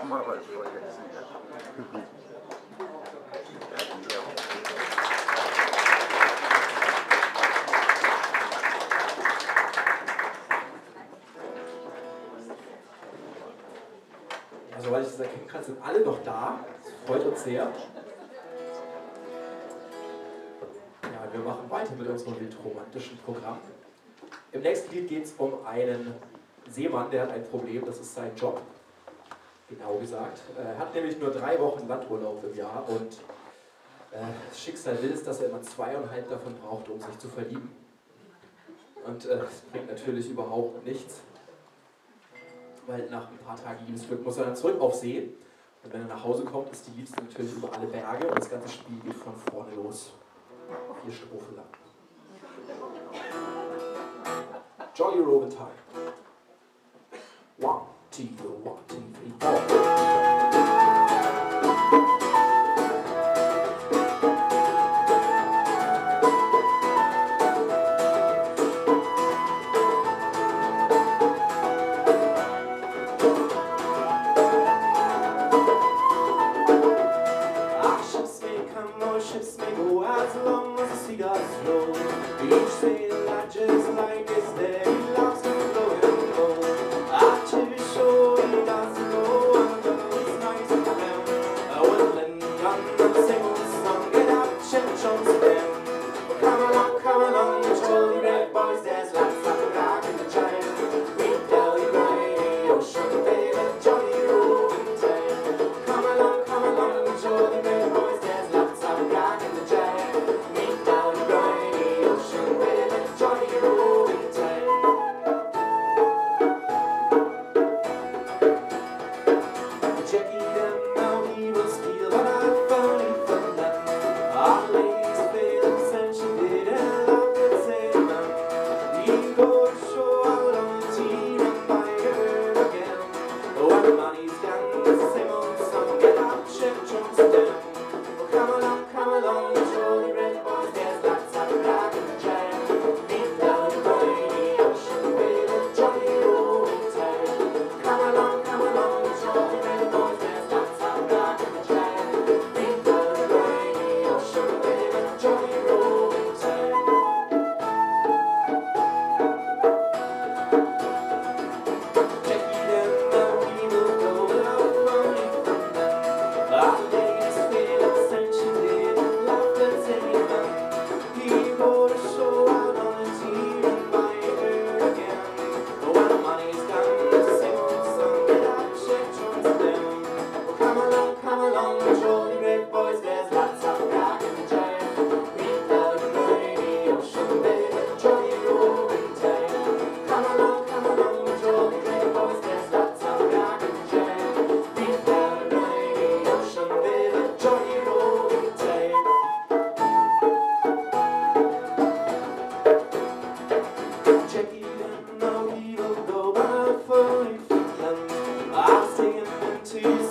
haben aber vergessen. Ja. Ja, soweit ich das erkennen kann, sind alle noch da. Das freut uns sehr. Ja, wir machen weiter mit unserem wildromantischen Programm. Im nächsten Lied geht es um einen Seemann, der hat ein Problem, das ist sein Job. Genau gesagt. Er hat nämlich nur drei Wochen Landurlaub im Jahr und äh, das Schicksal will es, dass er immer zweieinhalb davon braucht, um sich zu verlieben. Und äh, das bringt natürlich überhaupt nichts weil nach ein paar Tagen Liebesglück muss er dann zurück auf See. Und wenn er nach Hause kommt, ist die Liebste natürlich über alle Berge und das ganze Spiel geht von vorne los. Vier Strophen lang. Jolly Robin Time. One, two, one, may ships may go as long as the sea does roll. Each sail just like is there, he loves to flow and go. Our cherry shore, he does go, and it's nice and round. I will lend on the same old song, get out, ship chunks again. Come along, come along, the jolly red boys, there's lots of rock in the giant. We tell you by the ocean, baby, jolly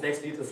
This next lead is like